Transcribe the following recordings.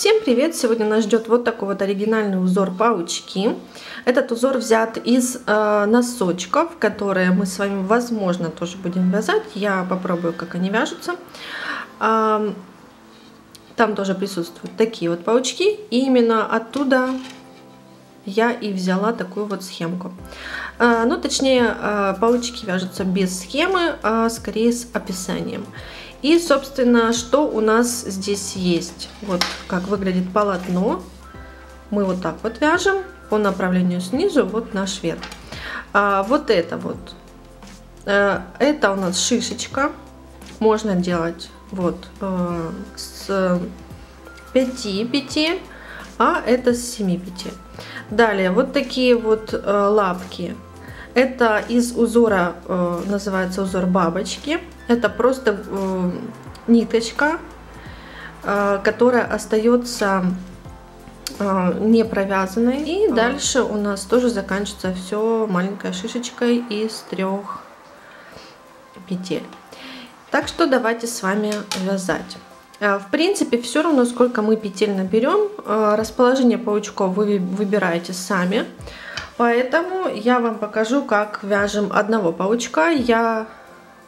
Всем привет! Сегодня нас ждет вот такой вот оригинальный узор паучки. Этот узор взят из э, носочков, которые мы с вами, возможно, тоже будем вязать. Я попробую, как они вяжутся. Э, там тоже присутствуют такие вот паучки. И именно оттуда я и взяла такую вот схемку. Э, ну, точнее, э, паучки вяжутся без схемы, а скорее с описанием. И, собственно, что у нас здесь есть. Вот как выглядит полотно. Мы вот так вот вяжем по направлению снизу, вот наш верх. А вот это вот, э, это у нас шишечка. Можно делать вот э, с 5 петель, а это с 7 петель. Далее, вот такие вот э, лапки. Это из узора, называется узор бабочки. Это просто э, ниточка, э, которая остается э, не провязанной. И а. дальше у нас тоже заканчивается все маленькой шишечкой из трех петель. Так что давайте с вами вязать. Э, в принципе, все равно, сколько мы петель наберем, э, расположение паучков вы выбираете сами. Поэтому я вам покажу, как вяжем одного паучка. Я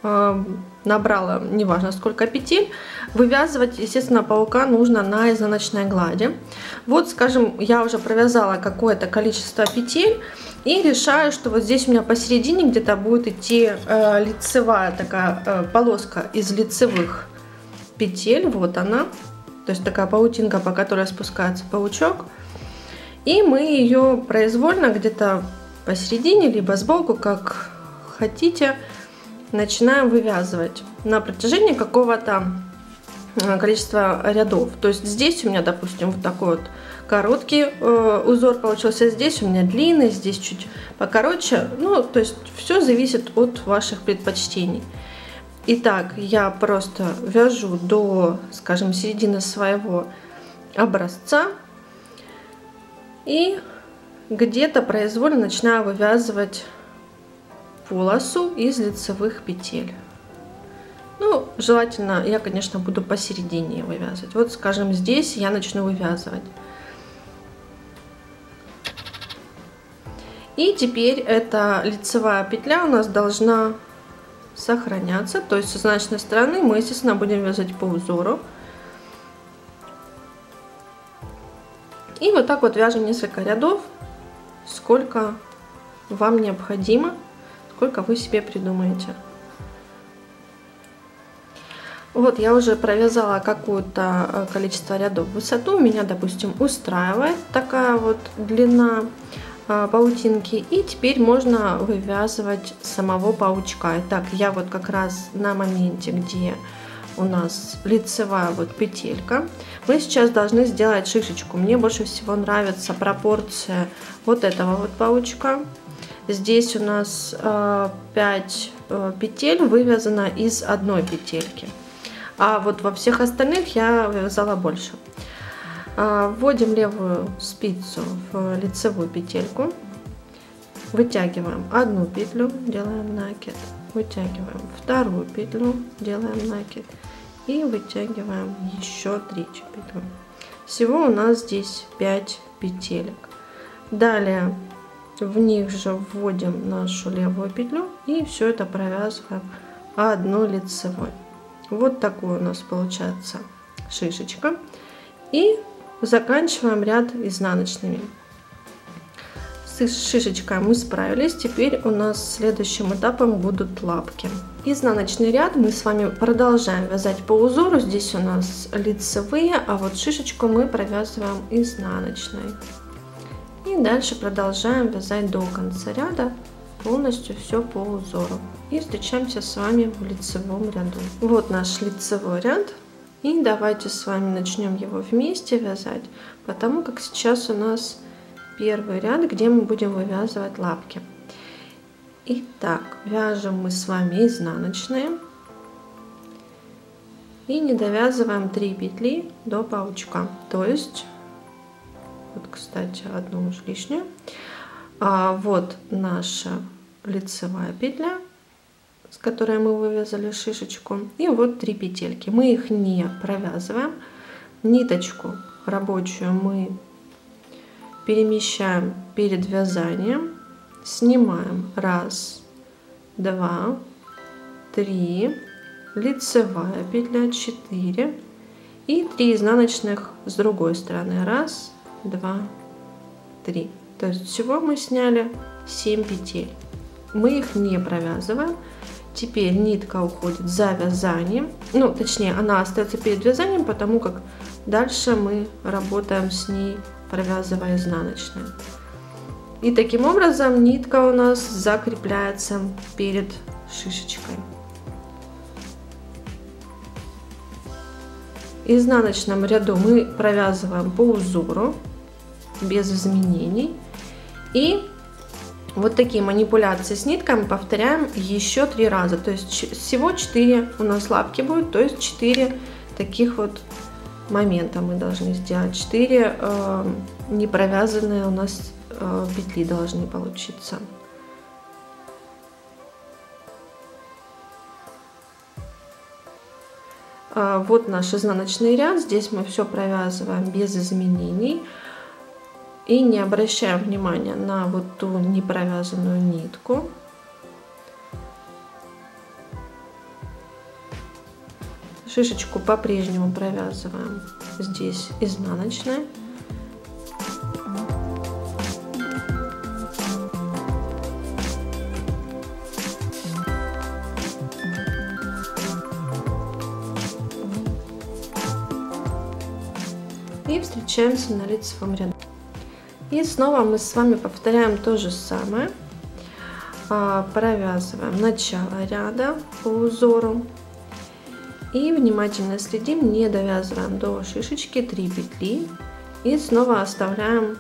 набрала, неважно сколько петель, вывязывать, естественно, паука нужно на изнаночной глади. Вот, скажем, я уже провязала какое-то количество петель и решаю, что вот здесь у меня посередине где-то будет идти э, лицевая такая э, полоска из лицевых петель, вот она, то есть такая паутинка, по которой спускается паучок. И мы ее произвольно где-то посередине, либо сбоку, как хотите, начинаем вывязывать на протяжении какого-то э, количества рядов. То есть здесь у меня, допустим, вот такой вот короткий э, узор получился, здесь у меня длинный, здесь чуть покороче. Ну, то есть все зависит от ваших предпочтений. Итак, я просто вяжу до, скажем, середины своего образца и где-то произвольно начинаю вывязывать полосу из лицевых петель. Ну, желательно, я, конечно, буду посередине вывязывать. Вот, скажем, здесь я начну вывязывать. И теперь эта лицевая петля у нас должна сохраняться. То есть с изнаночной стороны мы, естественно, будем вязать по узору. И вот так вот вяжем несколько рядов, сколько вам необходимо сколько вы себе придумаете. Вот я уже провязала какое-то э, количество рядов в высоту. Меня, допустим, устраивает такая вот длина э, паутинки. И теперь можно вывязывать самого паучка. Итак, я вот как раз на моменте, где у нас лицевая вот петелька. Мы сейчас должны сделать шишечку. Мне больше всего нравится пропорция вот этого вот паучка. Здесь у нас 5 э, э, петель вывязано из одной петельки. А вот во всех остальных я вязала больше. Э, вводим левую спицу в лицевую петельку. Вытягиваем одну петлю, делаем накид. Вытягиваем вторую петлю, делаем накид. И вытягиваем еще третью петлю. Всего у нас здесь 5 петелек. Далее в них же вводим нашу левую петлю и все это провязываем одной лицевой. Вот такой у нас получается шишечка. И заканчиваем ряд изнаночными. С шишечкой мы справились. Теперь у нас следующим этапом будут лапки. Изнаночный ряд мы с вами продолжаем вязать по узору. Здесь у нас лицевые, а вот шишечку мы провязываем изнаночной. И дальше продолжаем вязать до конца ряда полностью все по узору. И встречаемся с вами в лицевом ряду. Вот наш лицевой ряд. И давайте с вами начнем его вместе вязать, потому как сейчас у нас первый ряд, где мы будем вывязывать лапки. Итак, вяжем мы с вами изнаночные. И не довязываем 3 петли до паучка. То есть вот, кстати, одну уж лишнюю. А вот наша лицевая петля, с которой мы вывязали шишечку. И вот три петельки. Мы их не провязываем. Ниточку рабочую мы перемещаем перед вязанием, снимаем раз, два, три, лицевая петля 4 и 3 изнаночных с другой стороны. Раз, два, три. То есть всего мы сняли 7 петель. Мы их не провязываем. Теперь нитка уходит за вязанием. Ну, точнее, она остается перед вязанием, потому как дальше мы работаем с ней, провязывая изнаночные. И таким образом нитка у нас закрепляется перед шишечкой. Изнаночном ряду мы провязываем по узору без изменений. И вот такие манипуляции с нитками повторяем еще три раза. То есть всего 4 у нас лапки будет, то есть 4 таких вот момента мы должны сделать. 4 э, не провязанные у нас э, петли должны получиться. Вот наш изнаночный ряд. Здесь мы все провязываем без изменений. И не обращаем внимания на вот ту непровязанную нитку. Шишечку по-прежнему провязываем здесь изнаночной. Встречаемся на лицевом ряду. И снова мы с вами повторяем то же самое. А, провязываем начало ряда по узору. И внимательно следим, не довязываем до шишечки 3 петли. И снова оставляем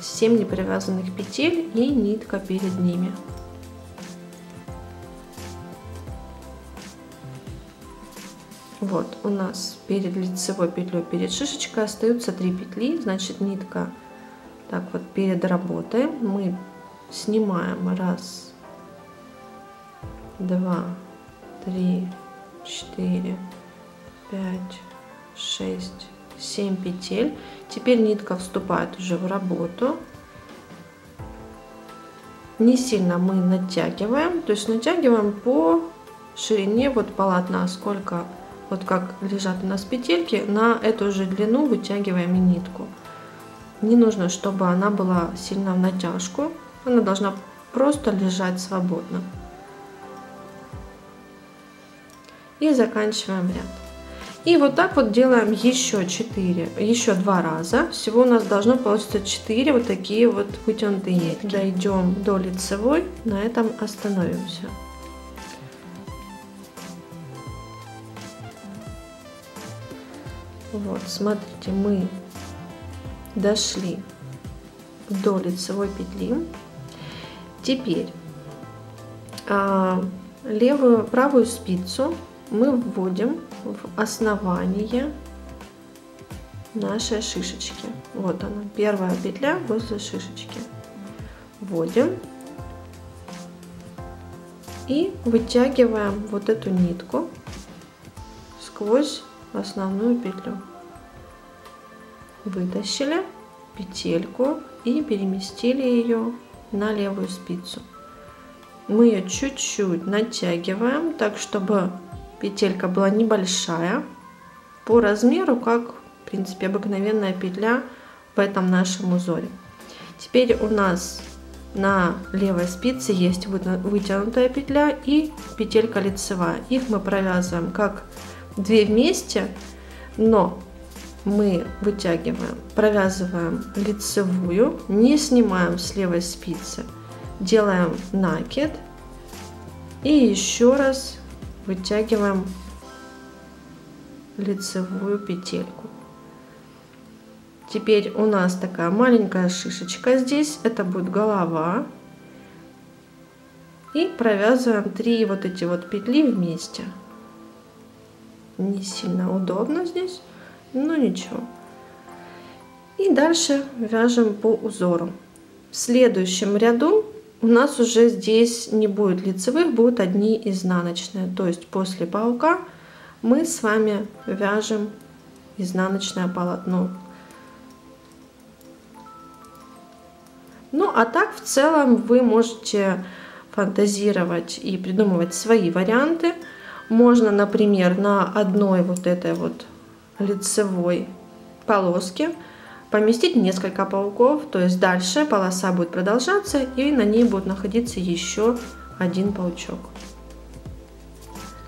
7 непривязанных петель и нитка перед ними. Вот у нас перед лицевой петлей, перед шишечкой остаются 3 петли, значит нитка так вот перед работой мы снимаем раз, два, три, четыре, пять, шесть, семь петель. Теперь нитка вступает уже в работу. Не сильно мы натягиваем, то есть натягиваем по ширине вот полотна, сколько вот как лежат у нас петельки, на эту же длину вытягиваем и нитку. Не нужно, чтобы она была сильно в натяжку, она должна просто лежать свободно. И заканчиваем ряд. И вот так вот делаем еще 4, еще два раза. Всего у нас должно получиться 4 вот такие вот вытянутые нитки. Дойдем до лицевой, на этом остановимся. Вот, смотрите, мы дошли до лицевой петли. Теперь а, левую, правую спицу мы вводим в основание нашей шишечки. Вот она, первая петля возле шишечки. Вводим и вытягиваем вот эту нитку сквозь основную петлю. Вытащили петельку и переместили ее на левую спицу. Мы ее чуть-чуть натягиваем, так чтобы петелька была небольшая, по размеру, как в принципе обыкновенная петля в этом нашем узоре. Теперь у нас на левой спице есть вытянутая петля и петелька лицевая. Их мы провязываем как две вместе, но мы вытягиваем, провязываем лицевую, не снимаем с левой спицы, делаем накид и еще раз вытягиваем лицевую петельку. Теперь у нас такая маленькая шишечка здесь, это будет голова. И провязываем три вот эти вот петли вместе не сильно удобно здесь, но ничего. И дальше вяжем по узору. В следующем ряду у нас уже здесь не будет лицевых, будут одни изнаночные. То есть после паука мы с вами вяжем изнаночное полотно. Ну а так в целом вы можете фантазировать и придумывать свои варианты. Можно, например, на одной вот этой вот лицевой полоске поместить несколько пауков, то есть дальше полоса будет продолжаться и на ней будет находиться еще один паучок.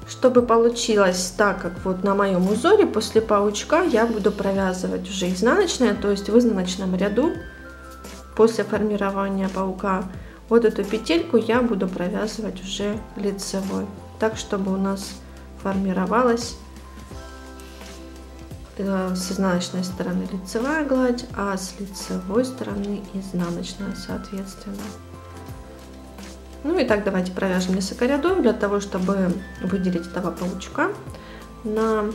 Чтобы получилось так, как вот на моем узоре, после паучка я буду провязывать уже изнаночное, то есть в изнаночном ряду. После формирования паука вот эту петельку я буду провязывать уже лицевой, так чтобы у нас формировалась э, с изнаночной стороны лицевая гладь, а с лицевой стороны изнаночная соответственно. Ну и так давайте провяжем несколько рядов для того, чтобы выделить этого паучка на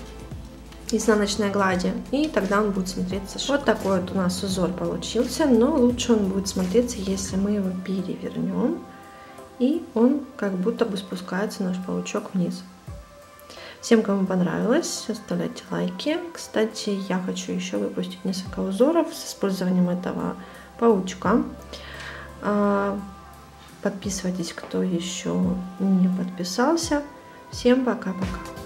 изнаночной глади. И тогда он будет смотреться. Вот такой вот у нас узор получился, но лучше он будет смотреться, если мы его перевернем. И он как будто бы спускается, наш паучок, вниз. Всем, кому понравилось, оставляйте лайки. Кстати, я хочу еще выпустить несколько узоров с использованием этого паучка. А, Подписывайтесь, кто еще не подписался. Всем пока-пока.